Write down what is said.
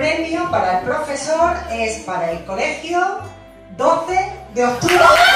premio para el profesor es para el colegio 12 de octubre.